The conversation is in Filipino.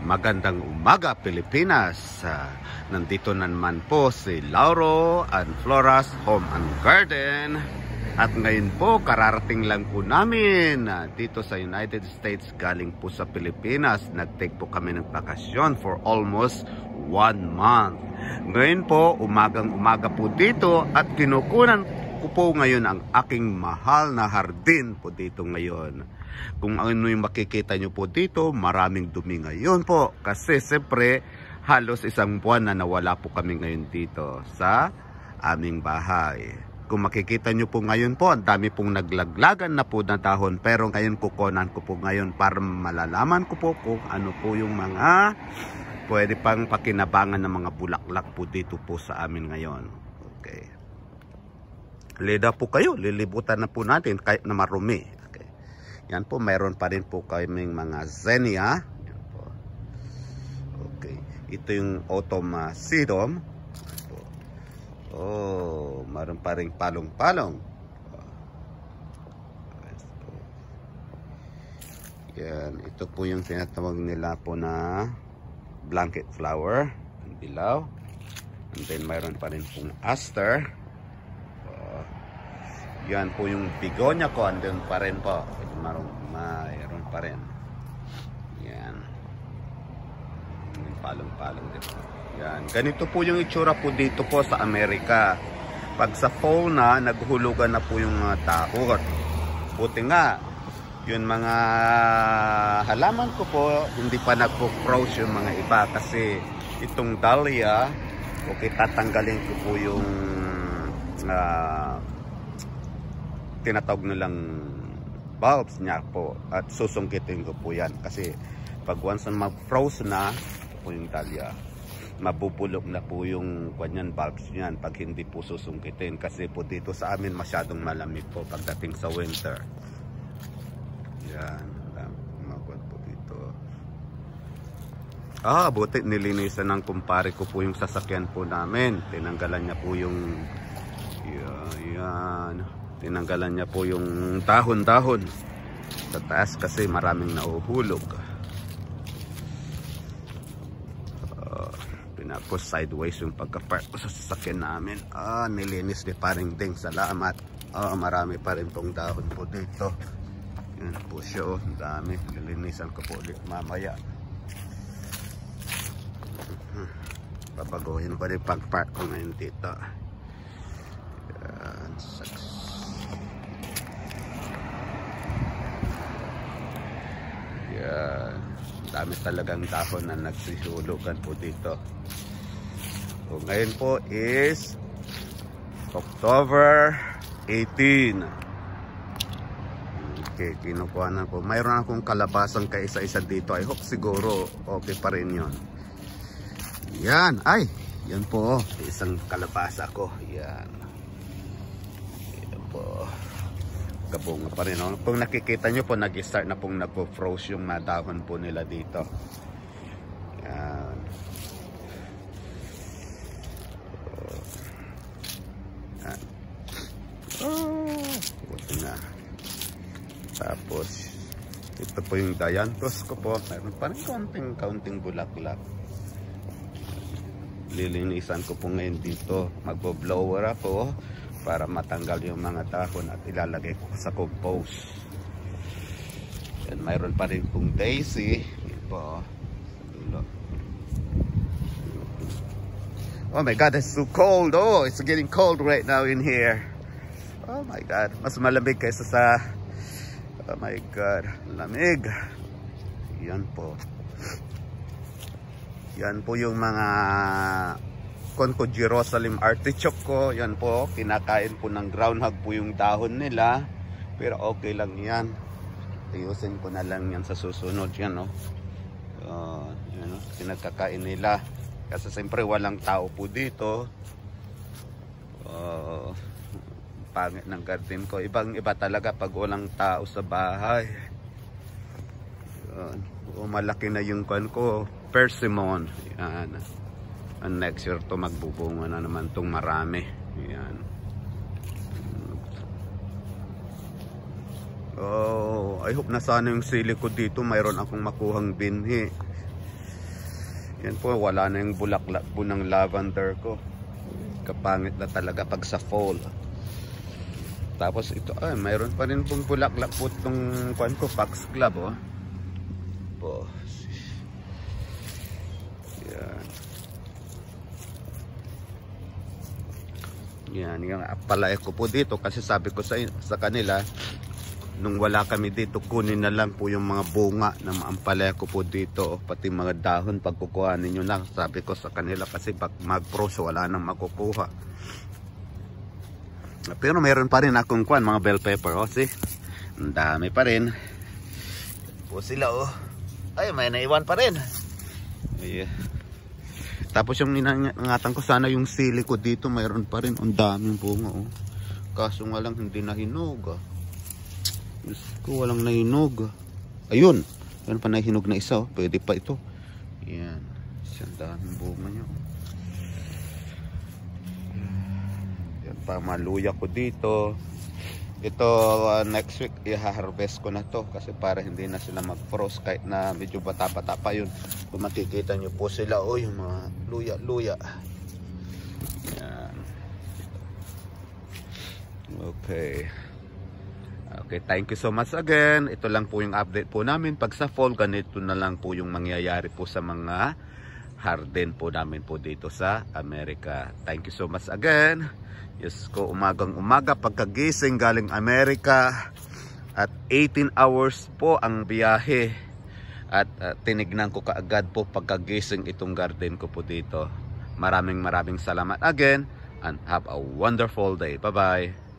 Magandang umaga Pilipinas. Uh, nandito na naman po si Lauro and Flora's Home and Garden. At ngayon po kararating lang po namin uh, dito sa United States galing po sa Pilipinas. Nag-take po kami ng bakasyon for almost one month. Ngayon po umagang umaga po dito at kinukunan ko po ngayon ang aking mahal na hardin po dito ngayon. Kung ano yung makikita nyo po dito, maraming dumi ngayon po. Kasi siyempre, halos isang buwan na nawala po kami ngayon dito sa aming bahay. Kung makikita nyo po ngayon po, ang dami pong naglaglagan na po na dahon. Pero ngayon kukunan ko po ngayon para malalaman ko po kung ano po yung mga pwede pang pakinabangan ng mga bulaklak po dito po sa amin ngayon. Okay. Leda po kayo, lilibutan na po natin kahit na marumi. Yan po, mayroon pa rin po kaming mga Xenia. Yan. Okay. Ito yung autumn sedum. Oh, mayroon pa rin palong-palong. Yan, ito po yung tinatawag nila po na blanket flower. Ang dilaw. And then mayroon pa rin pong aster. Yan po yung bigonya ko. Andun pa rin po. Marong mayroon pa rin. Yan. Palong-palong dito yan. Ganito po yung itsura po dito po sa Amerika. Pag sa fall na naghulugan na po yung uh, tahot buti nga yun mga halaman ko po hindi pa nagpo-froze yung mga iba. Kasi itong dahlia okay tatanggalin ko po yung uh, tinatawag nilang bulbs niya po. At susungkitin ko po yan. Kasi pag once na mag-froze na po yung dahlia mabubulok na po yung kanyan bulbs niyan pag hindi po susungkitin. Kasi po dito sa amin masyadong malamig po pagdating sa winter. Yan. Magod po dito. Ah buti nilinisan ng kumpare ko po yung sasakyan po namin. Tinanggalan niya po yung tinanggalan niya po yung dahon-dahon sa taas kasi maraming nauhulog uh, pinapos sideways yung pagka-park ko sa sasakyan namin. Ah, nilinis ni paring ding. Salamat. Ah, marami pa rin pong dahon po dito. Yan po siya oh, dami. Nilinisan ko po ulit mamaya. Papaguhin ko rin pag-park ko ngayon dito yan, success Yan. Dami talagang dahon na nagsisulugan po dito. So, ngayon po is October 18. Okay, kinukuha na po. Mayroon akong kalabasang kaisa-isa dito. I hope siguro okay pa rin yon. Yan. Ay, yan po. Isang kalabasa ko. Yan po kabunga pa rin. No? Kung nakikita nyo po, nag-start na pong nagpo-froze yung madahon po nila dito. Yan. Yan. Oh, buti na. Tapos, ito po yung dianthus ko po. Mayroon pa rin kaunting-kaunting bulaklak. Lilinisan ko po ngayon dito. Magbo-blower ako para matanggal yung mga dahon at ilalagay ko sa compost. And mayroon pa rin pong daisy. Yan po. Oh my God, it's so cold. Oh, it's getting cold right now in here. Oh my God, mas malamig kaysa sa... Oh my God, lamig. Yan po. Yan po yung mga kon ko Jerusalem artichoke ko. Yan po, kinakain po ng groundhog po yung dahon nila. Pero okay lang yan. Tiyusin ko na lang yan sa susunod yan, no. Uh, yan, no? Pinagkakain nila. Kasi siyempre walang tao po dito. Uh, pangit ng garden ko. Ibang iba talaga pag walang tao sa bahay. Uh, malaki na yung kan ko. Persimmon. Yan and next year to magbubunga na naman tong marami yan oh I hope na sana yung sili ko dito mayroon akong makuhang binhi Yan po, wala na yung bulaklak po ng lavender ko. Kapangit na talaga pag sa fall. Tapos ito, ay, mayroon pa rin pong bulaklak po itong kuan ko, Pax Club, oh. Po. Yan. Yan, yung palay ko po dito kasi sabi ko sa, sa kanila, nung wala kami dito, kunin na lang po yung mga bunga ng ampalaya ko po dito, pati mga dahon pagkukuhanin nyo na. Sabi ko sa kanila kasi pag mag-pros, wala nang makukuha. Pero meron pa rin akong kuhan, mga bell pepper, oh, see? Ang dami pa rin. Po sila, oh. Ay, may naiwan pa rin. Yeah. Tapos yung inangatan ko sana yung sili ko dito, mayroon pa rin. Ang daming bunga, oh. Kaso nga lang hindi nahinog, ah. Diyos ko, walang nahinog. Ayun. Meron pa nahinog na isa, oh. Pwede pa ito. Yan. Ang daming bunga niya, oh. Yan pa, maluya ko dito. Ito, uh, next week, i-harvest ko na to kasi para hindi na sila mag-frost kahit na medyo bata-bata pa yun. Kung makikita nyo po sila, oh, yung mga luya-luya. Yan. Okay. Okay, thank you so much again. Ito lang po yung update po namin. Pag sa fall, ganito na lang po yung mangyayari po sa mga harden po namin po dito sa Amerika. Thank you so much again. Yes ko, umagang umaga pagkagising galing Amerika at 18 hours po ang biyahe at uh, tinignan ko kaagad po pagkagising itong garden ko po dito. Maraming maraming salamat again and have a wonderful day. Bye bye.